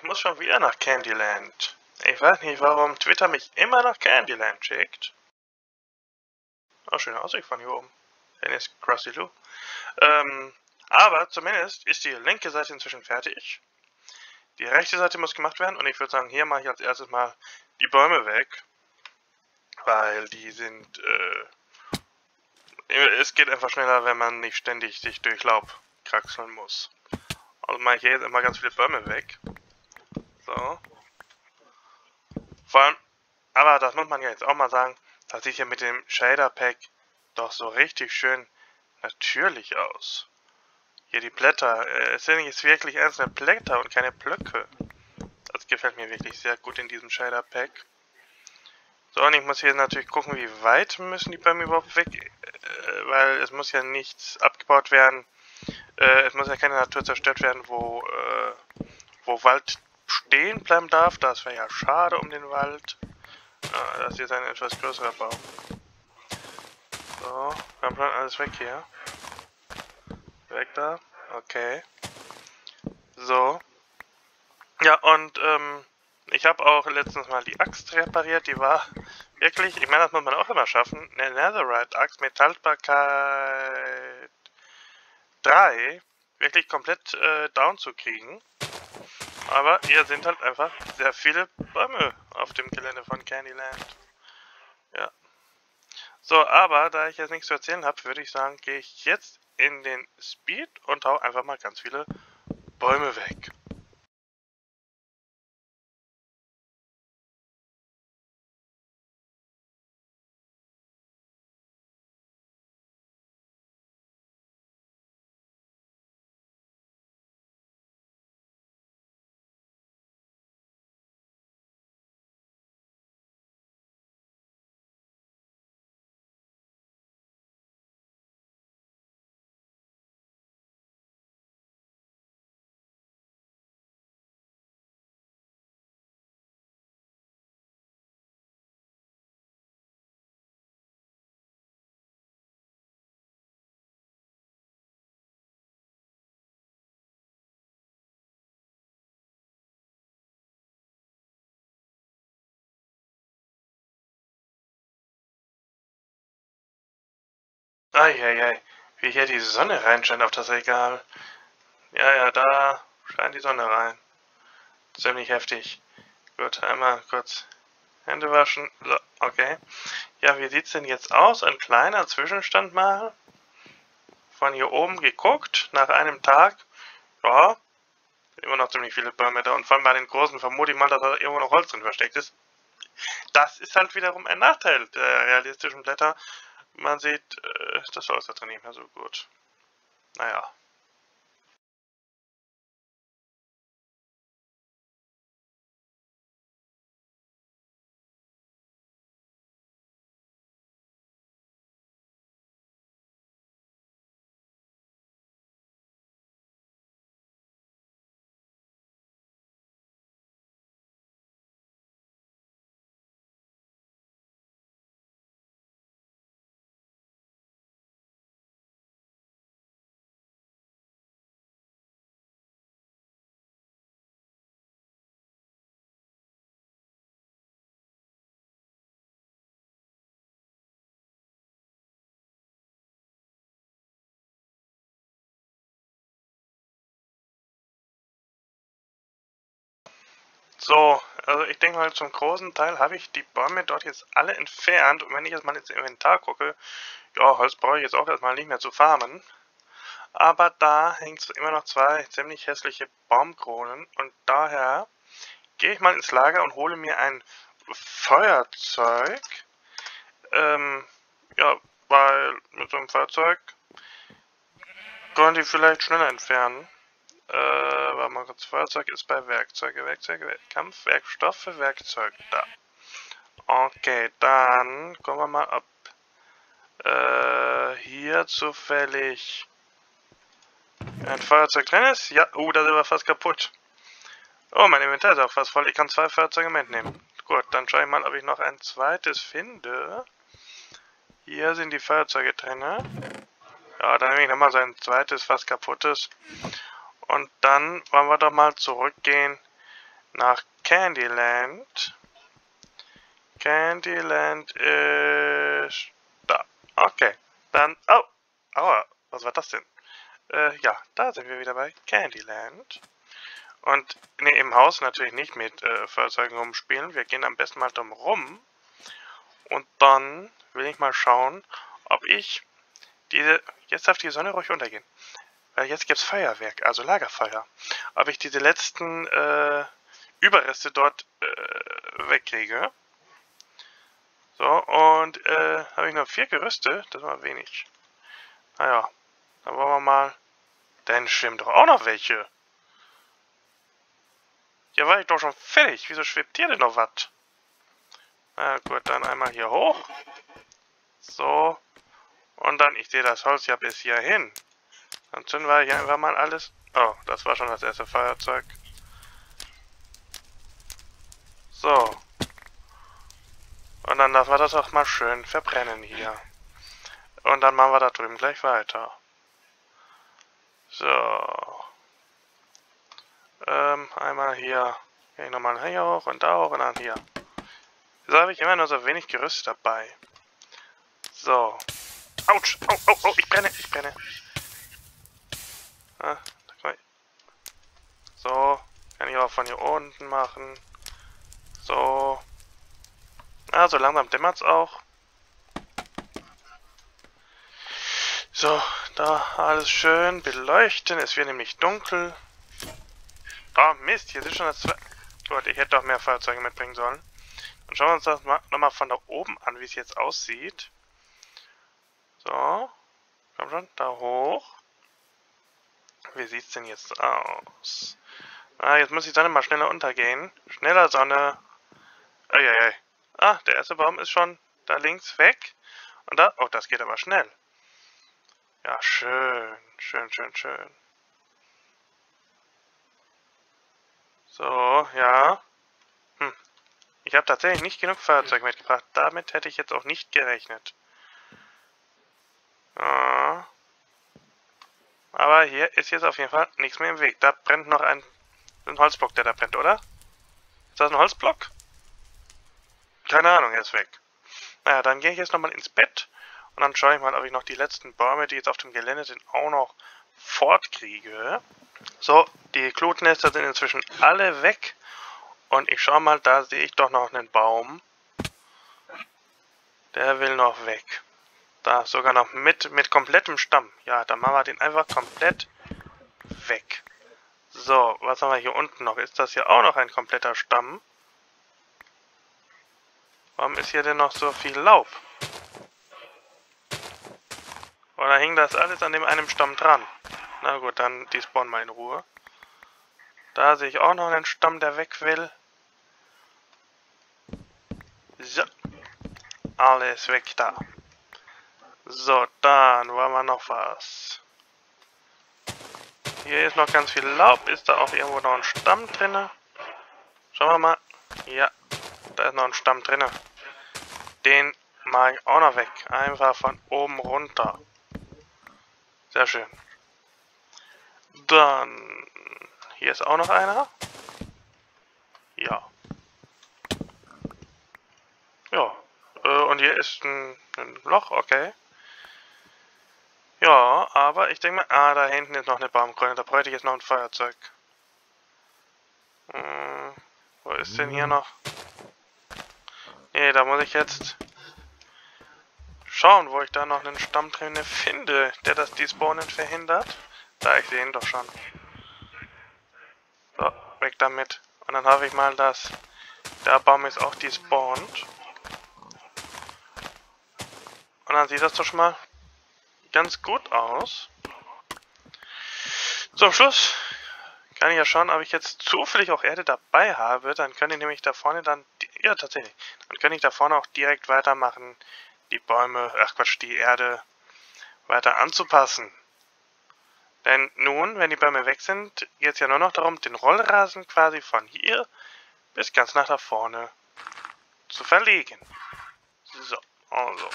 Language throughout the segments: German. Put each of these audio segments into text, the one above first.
ich muss schon wieder nach Candyland. Ich weiß nicht, warum Twitter mich immer nach Candyland schickt. Oh, schöne Aussicht von hier oben. Dann ist Krusty Lou. Ähm, aber zumindest ist die linke Seite inzwischen fertig. Die rechte Seite muss gemacht werden und ich würde sagen, hier mache ich als erstes mal die Bäume weg. Weil die sind, äh, es geht einfach schneller, wenn man nicht ständig sich durch Laub kraxeln muss. Also mache ich hier jetzt immer ganz viele Bäume weg. So. Vor allem, aber das muss man ja jetzt auch mal sagen, das sieht ja mit dem Shader Pack doch so richtig schön natürlich aus. Hier die Blätter, äh, es sind jetzt wirklich einzelne Blätter und keine Blöcke. Das gefällt mir wirklich sehr gut in diesem Shader Pack. So, und ich muss hier natürlich gucken, wie weit müssen die Bäume überhaupt weg, äh, weil es muss ja nichts abgebaut werden. Äh, es muss ja keine Natur zerstört werden, wo, äh, wo Wald stehen bleiben darf. Das wäre ja schade um den Wald. Ah, das ist jetzt ein etwas größerer Baum. So, dann bleibt alles weg hier. Weg da. Okay. So. Ja, und ähm, ich habe auch letztens mal die Axt repariert. Die war wirklich, ich meine, das muss man auch immer schaffen, eine Netherite-Axt mit Haltbarkeit 3 wirklich komplett äh, down zu kriegen. Aber hier sind halt einfach sehr viele Bäume auf dem Gelände von Candyland. Ja. So, aber da ich jetzt nichts zu erzählen habe, würde ich sagen, gehe ich jetzt in den Speed und hau einfach mal ganz viele Bäume weg. Eieiei, wie hier die Sonne reinscheint auf das Regal. Ja, ja, da scheint die Sonne rein. Ziemlich heftig. Gut, einmal kurz Hände waschen. So, okay. Ja, wie sieht's denn jetzt aus? Ein kleiner Zwischenstand mal. Von hier oben geguckt, nach einem Tag. Ja, immer noch ziemlich viele Bäume da. Und vor allem bei den großen vermute ich mal, dass da irgendwo noch Holz drin versteckt ist. Das ist halt wiederum ein Nachteil der realistischen Blätter. Man sieht, äh, das drin nicht mehr so gut. Naja. So, also ich denke mal, zum großen Teil habe ich die Bäume dort jetzt alle entfernt. Und wenn ich jetzt mal ins Inventar gucke, ja, Holz brauche ich jetzt auch erstmal nicht mehr zu farmen. Aber da hängt immer noch zwei ziemlich hässliche Baumkronen. Und daher gehe ich mal ins Lager und hole mir ein Feuerzeug. Ähm, ja, weil mit so einem Feuerzeug können die vielleicht schneller entfernen. Äh, warte mal kurz. Feuerzeug ist bei Werkzeuge. Werkzeuge, Kampfwerkstoffe, Werkzeug. Da. Okay, dann kommen wir mal ab. Äh, hier zufällig ein Feuerzeug drin ist. Ja, uh, da sind wir fast kaputt. Oh, mein Inventar ist auch fast voll. Ich kann zwei Feuerzeuge mitnehmen. Gut, dann schaue ich mal, ob ich noch ein zweites finde. Hier sind die Feuerzeuge drin. Ja, dann nehme ich nochmal sein zweites, fast kaputtes. Und dann wollen wir doch mal zurückgehen nach Candyland. Candyland ist da. Okay, dann... Oh, aua, was war das denn? Äh, ja, da sind wir wieder bei Candyland. Und ne, im Haus natürlich nicht mit äh, Fahrzeugen rumspielen. Wir gehen am besten mal drum rum. Und dann will ich mal schauen, ob ich diese... Jetzt darf die Sonne ruhig untergehen. Weil jetzt gibt's Feuerwerk, also Lagerfeuer. Ob ich diese letzten äh, Überreste dort äh, wegkriege. So, und äh, habe ich noch vier Gerüste. Das war wenig. Naja, dann wollen wir mal... Dann schwimmen doch auch noch welche. Ja, war ich doch schon fertig. Wieso schwebt hier denn noch was? Na gut, dann einmal hier hoch. So. Und dann, ich sehe das Holz ja bis hier hin. Dann zünden wir hier einfach mal alles. Oh, das war schon das erste Feuerzeug. So. Und dann lassen wir das auch mal schön verbrennen hier. Und dann machen wir da drüben gleich weiter. So. Ähm, einmal hier. Gehe ich nochmal hier hoch und da hoch und dann hier. Wieso habe ich immer nur so wenig Gerüst dabei? So. Autsch! Oh, oh, oh, ich brenne, ich brenne. Ah, so. Kann ich auch von hier unten machen. So. Ah, so langsam dämmert es auch. So, da alles schön beleuchten. Es wird nämlich dunkel. Oh, Mist, hier sind schon das. Gut, ich hätte doch mehr Fahrzeuge mitbringen sollen. Dann schauen wir uns das nochmal von da oben an, wie es jetzt aussieht. So. Komm schon, da hoch. Wie sieht's denn jetzt aus? Ah, jetzt muss die Sonne mal schneller untergehen. Schneller Sonne. Eieiei. Ah, der erste Baum ist schon da links weg. Und da... Oh, das geht aber schnell. Ja, schön. Schön, schön, schön. So, ja. Hm. Ich habe tatsächlich nicht genug Fahrzeug mitgebracht. Damit hätte ich jetzt auch nicht gerechnet. Ja. Aber hier ist jetzt auf jeden Fall nichts mehr im Weg. Da brennt noch ein, ein Holzblock, der da brennt, oder? Ist das ein Holzblock? Keine Ahnung, er ist weg. Naja, dann gehe ich jetzt nochmal ins Bett und dann schaue ich mal, ob ich noch die letzten Bäume, die jetzt auf dem Gelände sind, auch noch fortkriege. So, die Klutnester sind inzwischen alle weg. Und ich schaue mal, da sehe ich doch noch einen Baum. Der will noch weg. Da sogar noch mit, mit komplettem Stamm. Ja, dann machen wir den einfach komplett weg. So, was haben wir hier unten noch? Ist das hier auch noch ein kompletter Stamm? Warum ist hier denn noch so viel Laub? Oder hing das alles an dem einen Stamm dran? Na gut, dann die spawnen mal in Ruhe. Da sehe ich auch noch einen Stamm, der weg will. So. Alles weg da. So, dann wollen wir noch was. Hier ist noch ganz viel Laub. Ist da auch irgendwo noch ein Stamm drinne? Schauen wir mal. Ja, da ist noch ein Stamm drinne. Den mache ich auch noch weg. Einfach von oben runter. Sehr schön. Dann, hier ist auch noch einer. Ja. Ja, äh, und hier ist ein, ein Loch, okay. Ja, aber ich denke mal, ah, da hinten ist noch eine Baumkrone, da bräuchte ich jetzt noch ein Feuerzeug. Hm, wo ist denn hier noch? Nee, da muss ich jetzt schauen, wo ich da noch einen Stamm drin finde, der das Despawnen verhindert. Da, ich sehe ihn doch schon. So, weg damit. Und dann habe ich mal das. Der Baum ist auch despawned. Und dann sieht das doch schon mal ganz gut aus. Zum Schluss kann ich ja schauen, ob ich jetzt zufällig auch Erde dabei habe. Dann kann ich nämlich da vorne dann... Ja, tatsächlich. Dann kann ich da vorne auch direkt weitermachen, die Bäume, ach Quatsch, die Erde weiter anzupassen. Denn nun, wenn die Bäume weg sind, geht es ja nur noch darum, den Rollrasen quasi von hier bis ganz nach da vorne zu verlegen. So, also.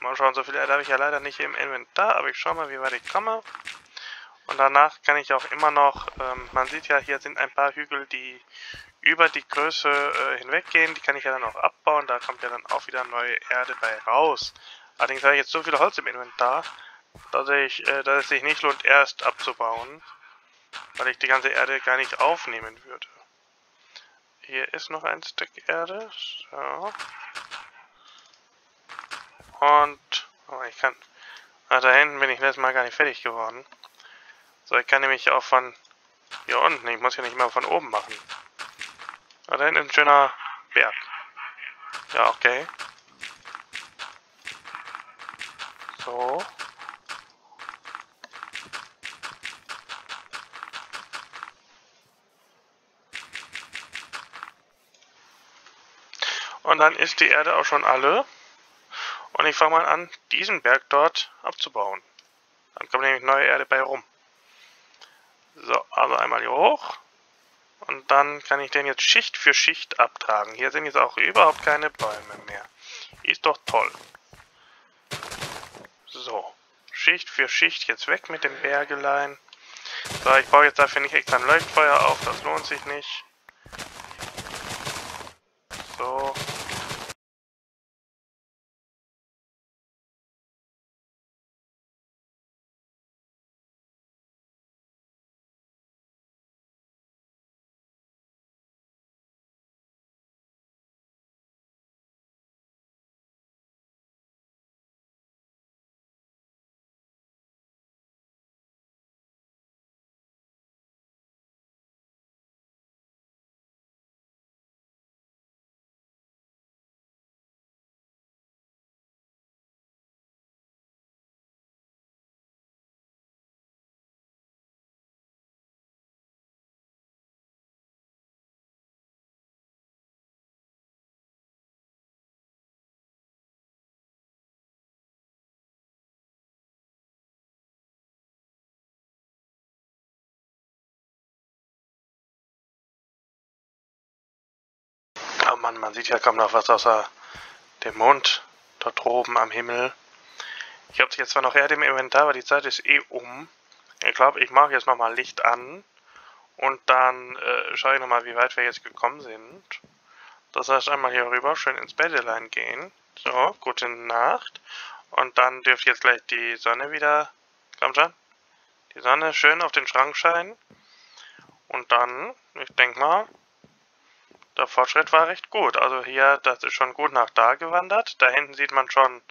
Mal schauen, so viel Erde habe ich ja leider nicht im Inventar, aber ich schaue mal, wie weit ich komme. Und danach kann ich auch immer noch, ähm, man sieht ja, hier sind ein paar Hügel, die über die Größe äh, hinweggehen. Die kann ich ja dann auch abbauen. Da kommt ja dann auch wieder neue Erde bei raus. Allerdings habe ich jetzt so viel Holz im Inventar, dass, ich, äh, dass es sich nicht lohnt, erst abzubauen. Weil ich die ganze Erde gar nicht aufnehmen würde. Hier ist noch ein Stück Erde. So. Und... Oh, ich kann... Ah, da hinten bin ich letztes Mal gar nicht fertig geworden. So, ich kann nämlich auch von hier unten, ich muss ja nicht mal von oben machen. Ah, da hinten ist ein schöner Berg. Ja, okay. So. Und dann ist die Erde auch schon alle. Und ich fange mal an, diesen Berg dort abzubauen. Dann kommt nämlich neue Erde bei rum. So, also einmal hier hoch. Und dann kann ich den jetzt Schicht für Schicht abtragen. Hier sind jetzt auch überhaupt keine Bäume mehr. Ist doch toll. So, Schicht für Schicht jetzt weg mit dem Bergelein. So, ich baue jetzt dafür nicht extra ein Leuchtfeuer auf, das lohnt sich nicht. Mann, man sieht ja kaum noch was außer dem Mond dort oben am Himmel. Ich habe jetzt zwar noch Erde im Inventar, aber die Zeit ist eh um. Ich glaube, ich mache jetzt nochmal Licht an. Und dann äh, schaue ich nochmal, wie weit wir jetzt gekommen sind. Das heißt, einmal hier rüber, schön ins Bettelein gehen. So, gute Nacht. Und dann dürfte jetzt gleich die Sonne wieder... Komm schon. Die Sonne schön auf den Schrank scheinen. Und dann, ich denke mal, der Fortschritt war recht gut. Also hier, das ist schon gut nach da gewandert. Da hinten sieht man schon,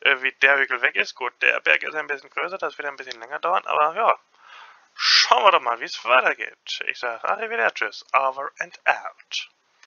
äh, wie der Hügel weg ist. Gut, der Berg ist ein bisschen größer, das wird ein bisschen länger dauern, aber ja. Schauen wir doch mal, wie es weitergeht. Ich sage Arrivederci, over and out.